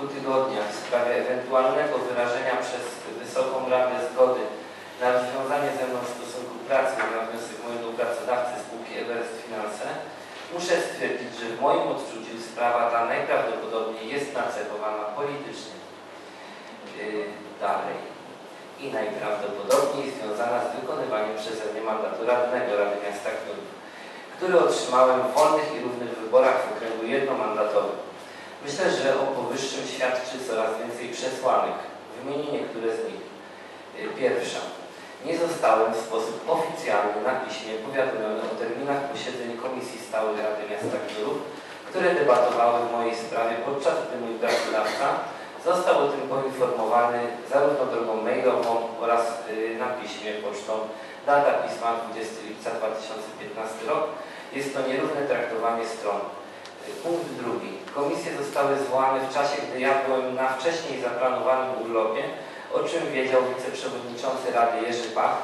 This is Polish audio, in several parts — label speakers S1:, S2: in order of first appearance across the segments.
S1: kilku tygodniach w sprawie ewentualnego wyrażenia przez Wysoką Radę zgody na rozwiązanie ze mną stosunku pracy na wniosek mojego pracodawcy spółki Everest Finanse, muszę stwierdzić, że w moim odczuciu sprawa ta najprawdopodobniej jest nacechowana politycznie. Yy, dalej. I najprawdopodobniej związana z wykonywaniem przeze mnie mandatu radnego Rady Miasta Knurów, który otrzymałem w wolnych i równych wyborach w okręgu jednomandatowym. Myślę, że o powyższym świadczy coraz więcej przesłanek. Wymienię niektóre z nich. Yy, Pierwsza. Nie zostałem w sposób oficjalny na piśmie powiadomiony o terminach posiedzeń Komisji Stałych Rady Miasta Knurów, które debatowały w mojej sprawie, podczas gdy mój pracodawca został o tym poinformowany zarówno drogą mailową oraz yy, na piśmie pocztą. Data pisma 20 lipca 2015 rok. Jest to nierówne traktowanie stron. Yy, Punkt drugi. Komisje zostały zwołane w czasie, gdy ja byłem na wcześniej zaplanowanym urlopie, o czym wiedział wiceprzewodniczący Rady Jerzy Pacht,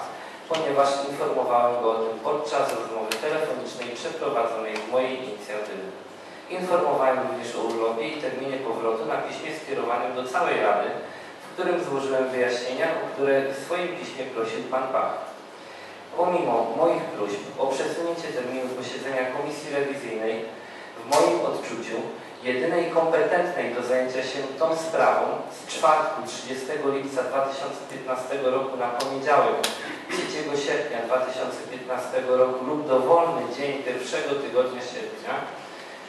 S1: ponieważ informowałem go o tym podczas rozmowy telefonicznej przeprowadzonej w mojej inicjatywie. Informowałem również o urlopie i terminie powrotu na piśmie skierowanym do całej Rady, w którym złożyłem wyjaśnienia, o które w swoim piśmie prosił Pan Pacht. Pomimo moich próśb o przesunięcie terminu posiedzenia Komisji Rewizyjnej, w moim odczuciu jedynej kompetentnej do zajęcia się tą sprawą z czwartku 30 lipca 2015 roku na poniedziałek 3 sierpnia 2015 roku lub dowolny dzień pierwszego tygodnia sierpnia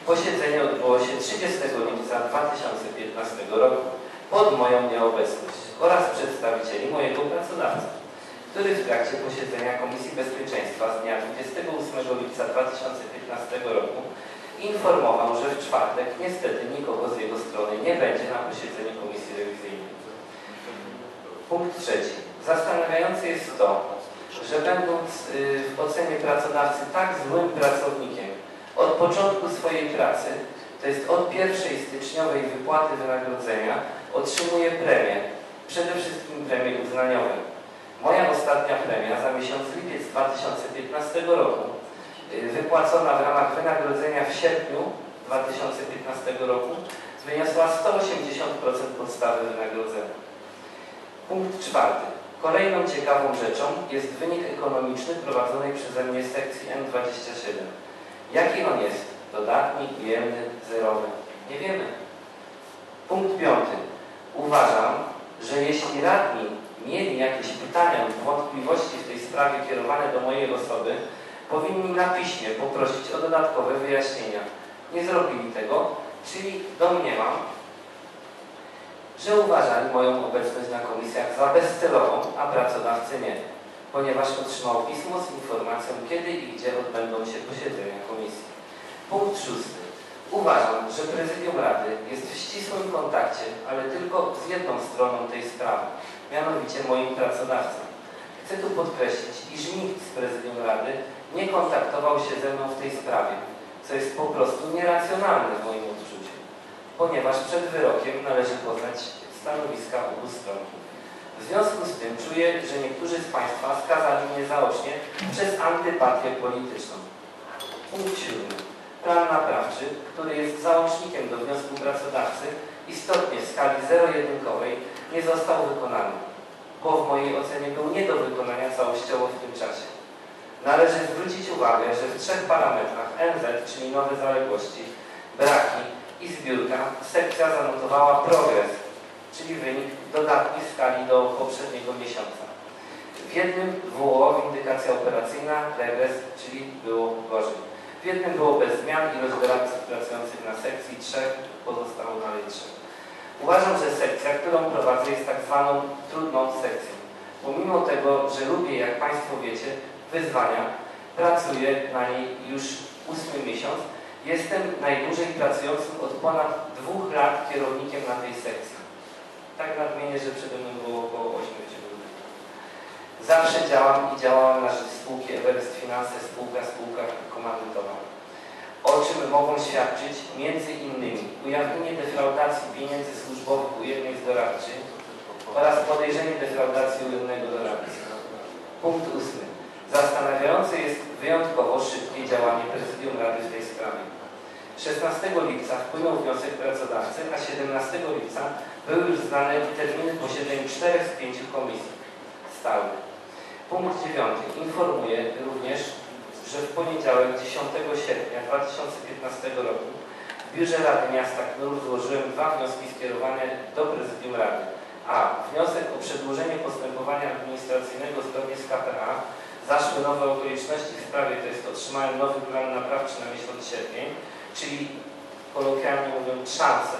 S1: posiedzenie odbyło się 30 lipca 2015 roku pod moją nieobecność oraz przedstawicieli mojego pracodawcy, który w trakcie posiedzenia Komisji Bezpieczeństwa z dnia 28 lipca 2015 roku informował, że w czwartek niestety nikogo z jego strony nie będzie na posiedzeniu Komisji Rewizyjnej. Punkt trzeci. Zastanawiające jest to, że będąc y, w ocenie pracodawcy tak złym pracownikiem od początku swojej pracy, to jest od pierwszej styczniowej wypłaty wynagrodzenia, otrzymuje premię, przede wszystkim premię uznaniową. Moja ostatnia premia za miesiąc lipiec 2015 roku wypłacona w ramach wynagrodzenia w sierpniu 2015 roku wyniosła 180% podstawy wynagrodzenia. Punkt czwarty. Kolejną ciekawą rzeczą jest wynik ekonomiczny prowadzonej przeze mnie sekcji N27. Jaki on jest? Dodatni, ujemny, zerowy? Nie wiemy. Punkt piąty. Uważam, że jeśli radni mieli jakieś pytania lub wątpliwości w tej sprawie kierowane do mojej osoby, powinni na piśmie poprosić o dodatkowe wyjaśnienia. Nie zrobili tego, czyli domniemam, że uważali moją obecność na komisjach za bezcelową, a pracodawcy nie, ponieważ otrzymał pismo z informacją, kiedy i gdzie odbędą się posiedzenia komisji. Punkt szósty. Uważam, że Prezydium Rady jest w ścisłym kontakcie, ale tylko z jedną stroną tej sprawy, mianowicie moim pracodawcą. Chcę tu podkreślić, iż nikt z Prezydium Rady nie kontaktował się ze mną w tej sprawie, co jest po prostu nieracjonalne w moim odczuciu, ponieważ przed wyrokiem należy poznać stanowiska obu stron. W związku z tym czuję, że niektórzy z Państwa skazali mnie zaocznie przez antypatię polityczną. Punkt siódmy. Plan naprawczy, który jest załącznikiem do wniosku pracodawcy, istotnie w skali zero-jedynkowej nie został wykonany, bo w mojej ocenie był nie do wykonania całościowo w tym czasie. Należy zwrócić uwagę, że w trzech parametrach NZ, czyli nowe zaległości, braki i zbiórka, sekcja zanotowała progres, czyli wynik dodatni w skali do poprzedniego miesiąca. W jednym WO indykacja operacyjna, regres, czyli było gorzej. W jednym było bez zmian, ilość doradców pracujących na sekcji trzech, pozostało dalej trzech. Uważam, że sekcja, którą prowadzę jest tak zwaną trudną sekcją. Pomimo tego, że lubię, jak Państwo wiecie, wyzwania, pracuję na niej już ósmy miesiąc, jestem najdłużej pracującym od ponad dwóch lat kierownikiem na tej sekcji. Tak nadmienię, że przede mną było około 8 tygodni. Zawsze działam i działałam na rzecz spółki Everest Finanse, spółka, spółka komandytowa. O czym mogą świadczyć między innymi ujawnienie defraudacji pieniędzy służbowych u jednej z doradczy oraz podejrzenie defraudacji u jednego doradcy. Punkt ósmy. Zastanawiające jest wyjątkowo szybkie działanie Prezydium Rady w tej sprawie. 16 lipca wpłynął wniosek pracodawcy, a 17 lipca były już znane terminy posiedzeń czterech z pięciu komisji stałych. Punkt 9. Informuję również, że w poniedziałek 10 sierpnia 2015 roku w Biurze Rady Miasta Knur złożyłem dwa wnioski skierowane do Prezydium Rady. A. Wniosek o przedłużenie postępowania administracyjnego zgodnie z KPA. Zaszły nowe okoliczności w sprawie, to jest otrzymałem nowy plan naprawczy na miesiąc sierpień, czyli kolokwialnie mówiąc szansę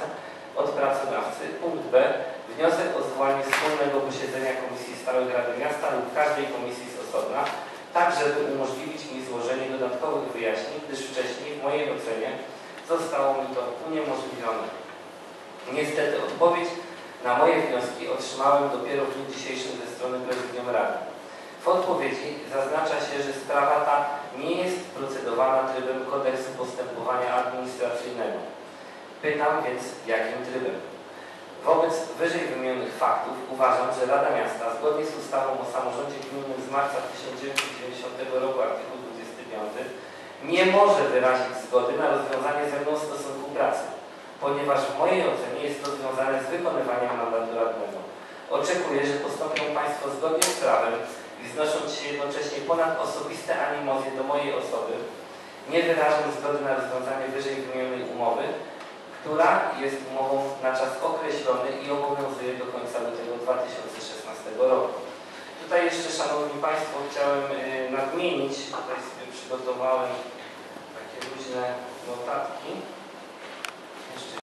S1: od pracodawcy. Punkt B. Wniosek o zwołanie wspólnego posiedzenia Komisji Stałych Rady Miasta lub każdej komisji z osobna, tak żeby umożliwić mi złożenie dodatkowych wyjaśnień, gdyż wcześniej w mojej ocenie zostało mi to uniemożliwione. Niestety odpowiedź na moje wnioski otrzymałem dopiero w dniu dzisiejszym ze strony Prezydium Rady. W odpowiedzi zaznacza się, że sprawa ta nie jest procedowana trybem kodeksu postępowania administracyjnego. Pytam więc, jakim trybem? Wobec wyżej wymienionych faktów uważam, że Rada Miasta zgodnie z ustawą o samorządzie gminnym z marca 1990 roku artykuł 25 nie może wyrazić zgody na rozwiązanie ze mną stosunku pracy, ponieważ w mojej ocenie jest to związane z wykonywaniem mandatu radnego. Oczekuję, że postąpią Państwo zgodnie z prawem wznosząc się jednocześnie ponad osobiste animozje do mojej osoby, nie wyrażą zgody na rozwiązanie wyżej wymienionej umowy, która jest umową na czas określony i obowiązuje do końca lutego 2016 roku. Tutaj jeszcze, Szanowni Państwo, chciałem y, nadmienić, tutaj sobie przygotowałem takie luźne notatki.